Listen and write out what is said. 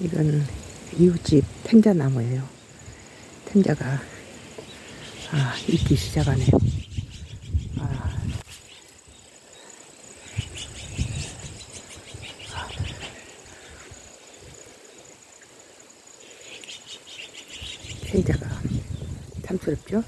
이건 이웃집 탱자나무예요. 탱자가 아, 익기 시작하네요. 아. 아. 탱자가 탐스럽죠?